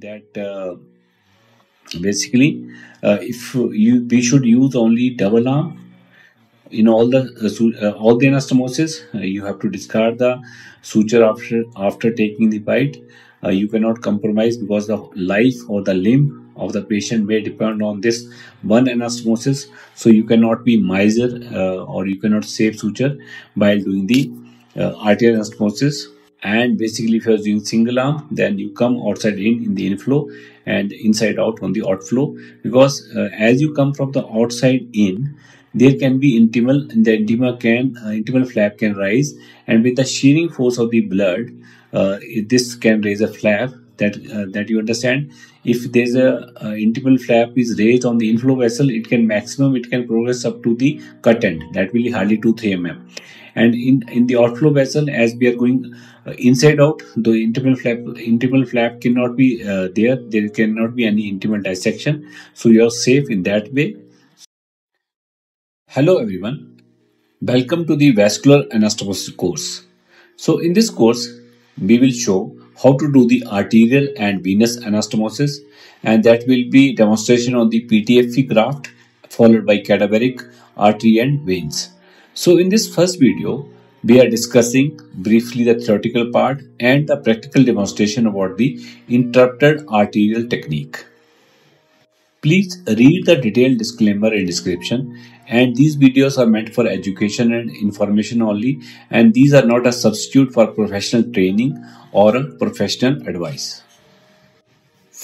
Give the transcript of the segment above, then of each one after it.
that uh, basically uh, if you we should use only double arm. In all the uh, uh all the anastomosis uh, you have to discard the suture after after taking the bite. Uh, you cannot compromise because the life or the limb of the patient may depend on this one anastomosis. So you cannot be miser or you cannot save suture while doing the arterial anastomosis and basically if you're doing single arm then you come outside in in the inflow and inside out on the outflow. Because uh, as you come from the outside in there can be intimal the intima can uh, intimal flap can rise. And with the shearing force of the blood uh, this can raise a flap that uh, that you understand. If there's a intimal flap is raised on the inflow vessel it can maximum it can progress up to the cut end. That will be hardly 2 3 mm and in in the outflow vessel as we are going uh, inside out the intimal flap intimal flap cannot be uh, there. There cannot be any intimal dissection. So you are safe in that way. Hello everyone. Welcome to the vascular anastomosis course. So in this course we will show how to do the arterial and venous anastomosis and that will be demonstration on the PTFE graft followed by cadaveric artery and veins. So in this first video, we are discussing briefly the theoretical part and the practical demonstration about the interrupted arterial technique. Please read the detailed disclaimer in description and these videos are meant for education and information only and these are not a substitute for professional training or professional advice.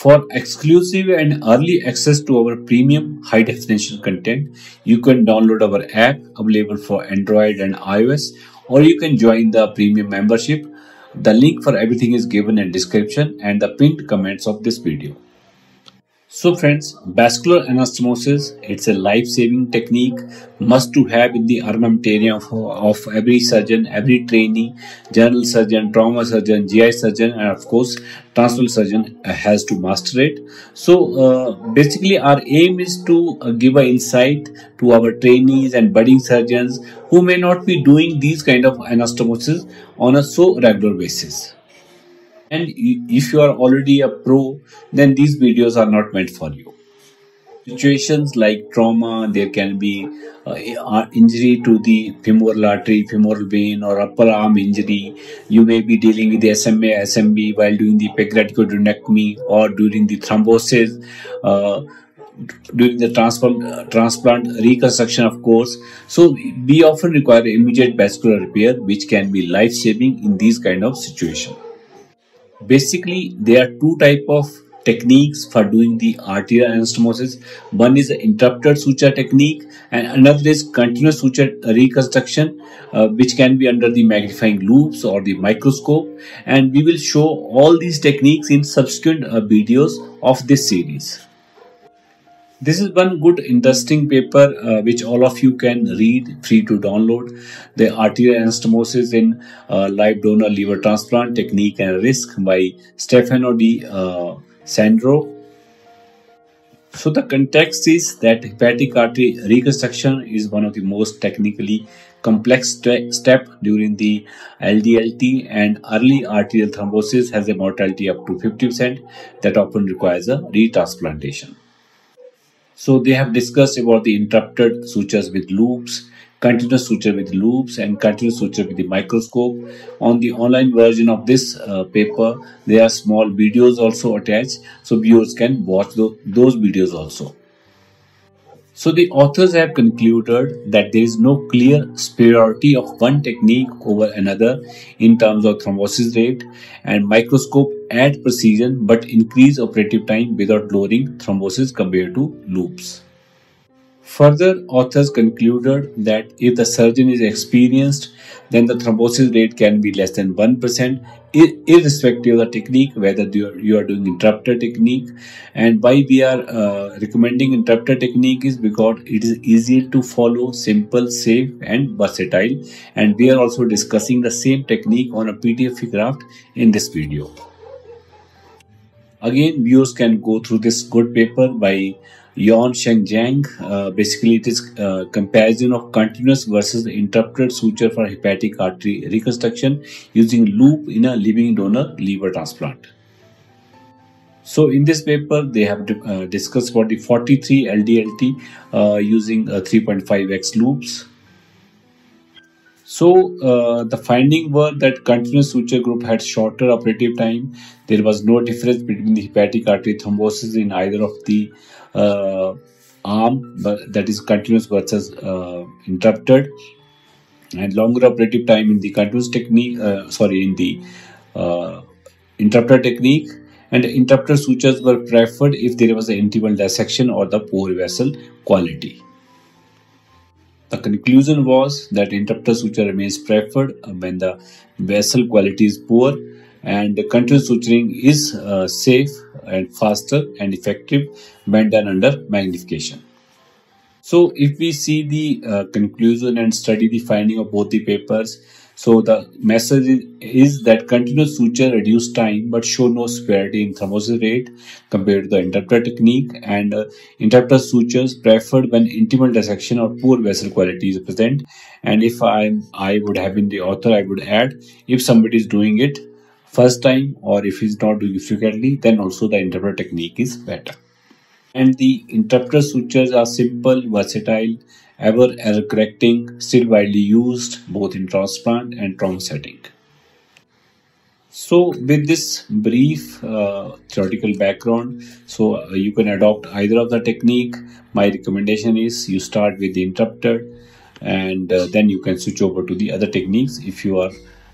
For exclusive and early access to our premium high definition content, you can download our app available for Android and iOS or you can join the premium membership. The link for everything is given in description and the pinned comments of this video. So friends, vascular anastomosis, it's a life-saving technique must to have in the armamentarium of, of every surgeon, every trainee, general surgeon, trauma surgeon, GI surgeon and of course transplant surgeon has to master it. So uh, basically our aim is to uh, give an insight to our trainees and budding surgeons who may not be doing these kind of anastomosis on a so regular basis and if you are already a pro then these videos are not meant for you. Situations like trauma there can be uh, injury to the femoral artery femoral vein or upper arm injury. You may be dealing with the sma smv while doing the pancreaticoduodenectomy or during the thrombosis uh, during the transplant, uh, transplant reconstruction of course. So we often require immediate vascular repair which can be life saving in these kind of situation basically there are two type of techniques for doing the arterial anastomosis. One is the interrupted suture technique and another is continuous suture reconstruction uh, which can be under the magnifying loupes or the microscope. And we will show all these techniques in subsequent uh, videos of this series this is one good interesting paper uh, which all of you can read free to download the arterial anastomosis in uh, live donor liver transplant technique and risk by Stefano Di uh, Sandro. So the context is that hepatic artery reconstruction is one of the most technically complex st step during the LDLT and early arterial thrombosis has a mortality up to 50% that often requires a retransplantation. So they have discussed about the interrupted sutures with loupes, continuous suture with loupes, and continuous suture with the microscope. On the online version of this uh, paper, there are small videos also attached so viewers can watch those videos also. So the authors have concluded that there is no clear superiority of one technique over another in terms of thrombosis rate and microscope add precision but increase operative time without lowering thrombosis compared to loupes. Further, authors concluded that if the surgeon is experienced, then the thrombosis rate can be less than 1%, irrespective of the technique, whether you are doing interrupter technique. And why we are uh, recommending interrupter technique is because it is easier to follow, simple, safe, and versatile. And we are also discussing the same technique on a PTFE graft in this video. Again, viewers can go through this good paper by Yon Sheng Zhang. Uh, basically, it is uh, comparison of continuous versus interrupted suture for hepatic artery reconstruction using loop in a living donor liver transplant. So in this paper, they have uh, discussed about the 43 LDLT uh, using 3.5x loupes. So uh, the finding were that continuous suture group had shorter operative time. There was no difference between the hepatic artery thrombosis in either of the uh, arm, but that is continuous versus uh, interrupted, and longer operative time in the continuous technique. Uh, sorry, in the uh, interrupted technique and interrupter sutures were preferred if there was an intimal dissection or the poor vessel quality. The conclusion was that interrupter suture remains preferred when the vessel quality is poor and the continuous suturing is uh, safe and faster and effective when done under magnification. So if we see the uh, conclusion and study the finding of both the papers, so the message is that continuous suture reduce time but show no superiority in thrombosis rate compared to the interrupter technique and uh, sutures preferred when intimal dissection or poor vessel quality is present. And if I I would have been the author, I would add if somebody is doing it first time or if he's not doing it frequently, then also the interrupter technique is better. And the interrupter sutures are simple, versatile, ever error correcting, still widely used both in transplant and trauma setting. So, with this brief uh, theoretical background, so uh, you can adopt either of the technique. My recommendation is you start with the interrupted, and uh, then you can switch over to the other techniques if you are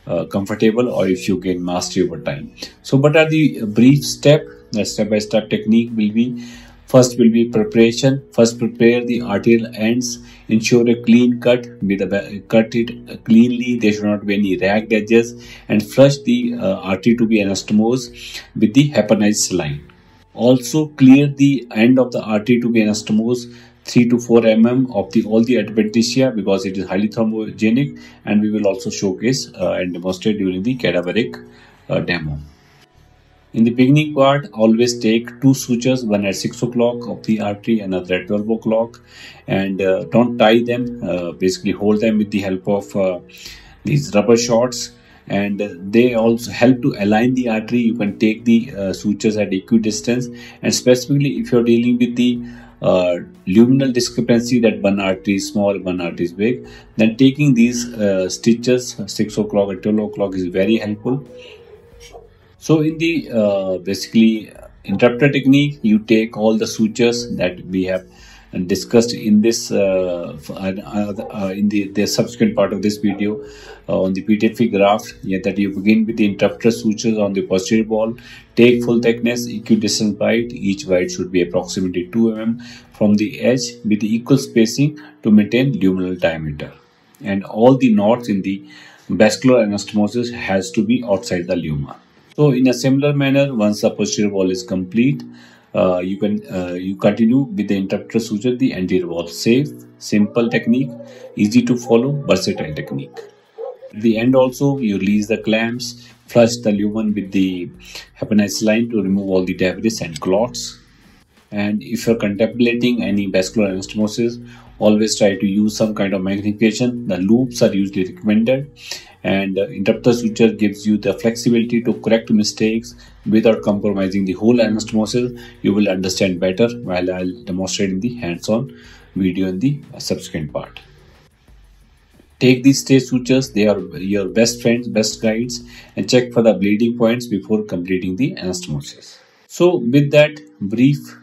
uh, comfortable or if you gain mastery over time. So, what are the brief step? The step by step technique will be First will be preparation. First prepare the arterial ends. Ensure a clean cut. With a, cut it cleanly. There should not be any ragged edges. And flush the uh, artery to be anastomosed with the heparinized saline. Also clear the end of the artery to be anastomosed 3 to 4 mm of the all the adventitia because it is highly thrombogenic and we will also showcase uh, and demonstrate during the cadaveric uh, demo. In the beginning part, always take two sutures, one at 6 o'clock of the artery, another at 12 o'clock, and uh, don't tie them. Uh, basically, hold them with the help of uh, these rubber shorts, and they also help to align the artery. You can take the uh, sutures at equidistance, and specifically if you're dealing with the uh, luminal discrepancy that one artery is small, one artery is big, then taking these uh, stitches 6 o'clock or 12 o'clock is very helpful. So in the uh, basically interrupter technique, you take all the sutures that we have discussed in this uh, uh, in the, the subsequent part of this video uh, on the PTFE graft yeah, that you begin with the interrupter sutures on the posterior wall. Take full thickness equidistant bite each bite should be approximately 2 mm from the edge with equal spacing to maintain luminal diameter. And all the knots in the vascular anastomosis has to be outside the luma so in a similar manner, once the posterior wall is complete, uh, you can uh, you continue with the interrupter suture the anterior wall. Safe, simple technique, easy to follow, versatile technique. At the end also, you release the clamps, flush the lumen with the heparinized line to remove all the debris and clots. And if you're contemplating any vascular anastomosis, always try to use some kind of magnification. The loupes are usually recommended. And uh, interrupter suture gives you the flexibility to correct mistakes without compromising the whole anastomosis. You will understand better while i'll demonstrate in the hands-on video in the subsequent part. Take these stay sutures. They are your best friends best guides and check for the bleeding points before completing the anastomosis. So with that brief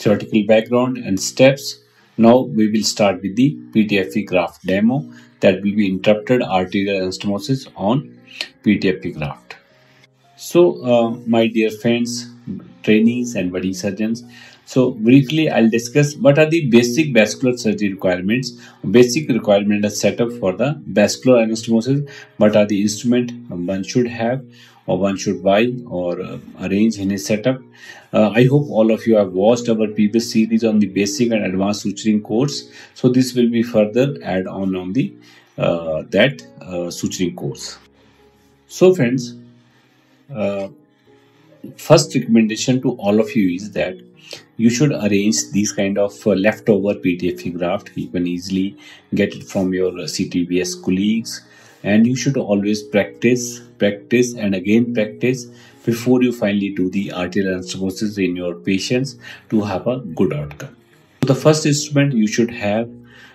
theoretical background and steps now we will start with the PTFE graft demo that will be interrupted arterial anastomosis on PTFE graft. So, uh, my dear friends, trainees, and budding surgeons, so briefly, I'll discuss what are the basic vascular surgery requirements. Basic requirement set up for the vascular anastomosis. What are the instrument one should have or one should buy or uh, arrange in his setup. Uh, I hope all of you have watched our previous series on the basic and advanced suturing course. So this will be further add on on the uh, that uh, suturing course. So friends, uh, first recommendation to all of you is that you should arrange these kind of uh, leftover PTFE graft. You can easily get it from your CTVS colleagues and you should always practice, practice and again practice before you finally do the arterial anastomosis in your patients to have a good outcome. So the first instrument you should have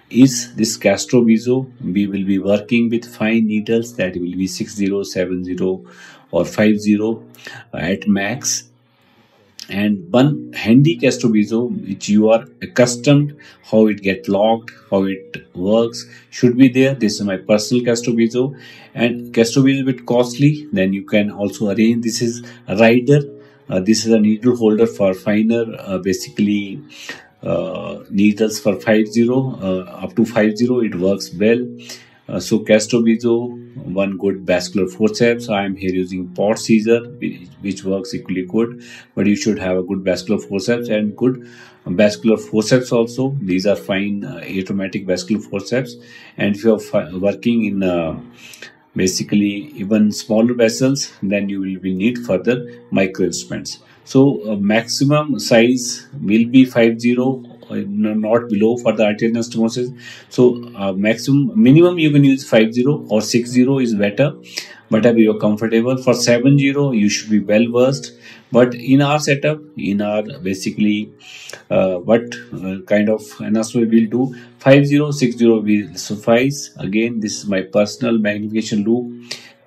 is this Castroviejo. We will be working with fine needles that will be 60, 70 or 50 at max and one handy Castroviejo which you are accustomed how it get locked how it works should be there. This is my personal Castroviejo and Castroviejo is a bit costly then you can also arrange. This is a Ryder. Uh, this is a needle holder for finer uh, basically uh, needles for 50 uh, up to 50 it works well. Uh, so Castroviejo one good vascular forceps. I am here using Port Caesar, which works equally good, but you should have a good vascular forceps and good vascular forceps also. These are fine uh, atraumatic vascular forceps. And if you are working in uh, basically even smaller vessels, then you will, will need further micro instruments. So uh, maximum size will be 50 uh, not below for the arterial anastomosis. So uh, maximum minimum you can use 50 or 60 is better. Whatever you're comfortable. For 70 you should be well versed. But in our setup, in our basically uh, what uh, kind of anastomy we'll do, 50, 60 will suffice. Again, this is my personal magnification loupe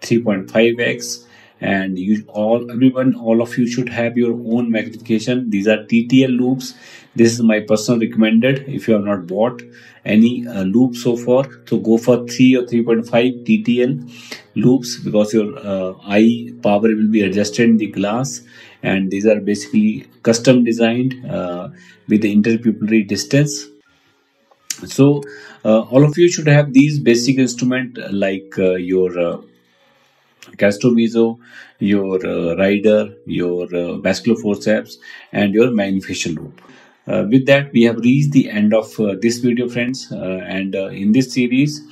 3.5x and you all everyone all of you should have your own magnification. These are ttl loupes. This is my personal recommended. If you have not bought any uh, loupe so far so go for 3 or 3.5 ttl loupes because your uh, eye power will be adjusted in the glass. And these are basically custom designed uh, with the interpupillary distance. So uh, all of you should have these basic instrument like uh, your Castroviejo, your uh, Ryder, your uh, vascular forceps, and your magnification loupe. Uh, with that, we have reached the end of uh, this video, friends. Uh, and uh, in this series,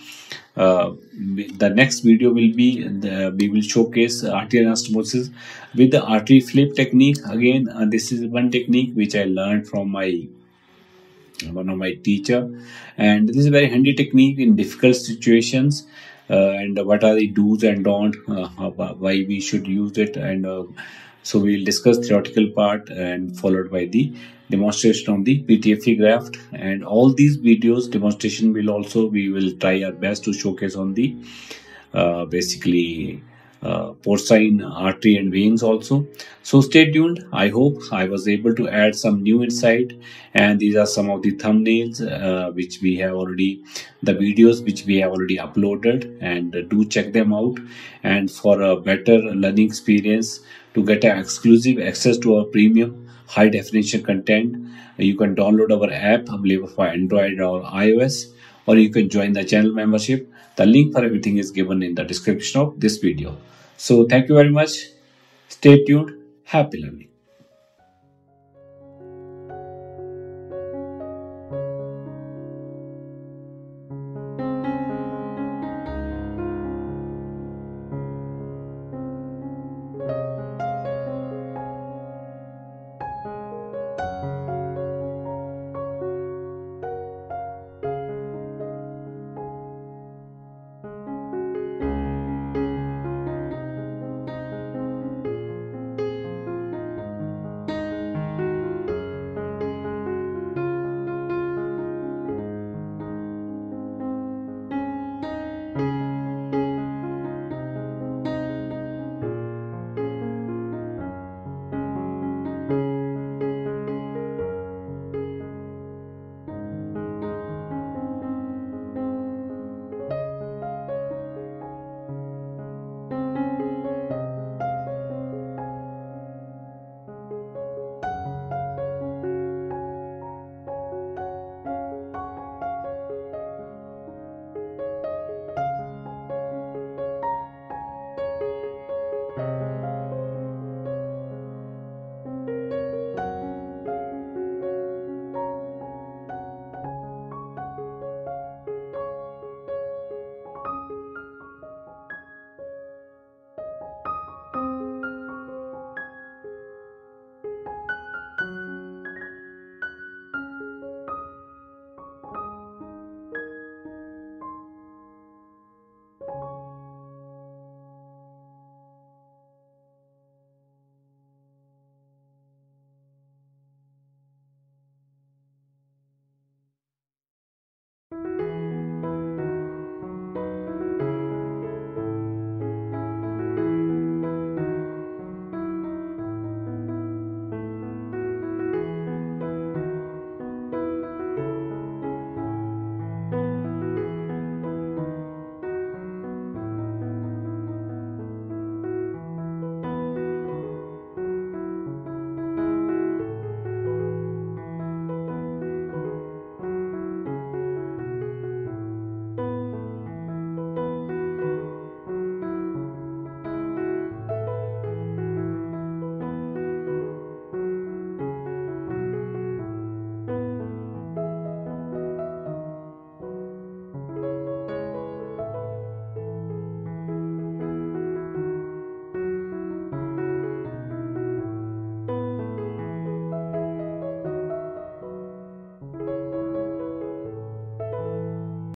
the next video will be the, we will showcase arterial anastomosis with the artery flip technique. Again, this is one technique which I learned from my one of my teacher, and this is a very handy technique in difficult situations and what are the do's and don't, uh, why we should use it, and uh, so we'll discuss theoretical part and followed by the demonstration of the PTFE graft and all these videos demonstration will also we will try our best to showcase on the uh, basically uh, porcine artery and veins also. So stay tuned. I hope I was able to add some new insight and these are some of the thumbnails uh, which we have already the videos which we have already uploaded and uh, do check them out and for a better learning experience to get exclusive access to our premium high definition content you can download our app available for Android or iOS or you can join the channel membership. The link for everything is given in the description of this video. So thank you very much. Stay tuned. Happy learning.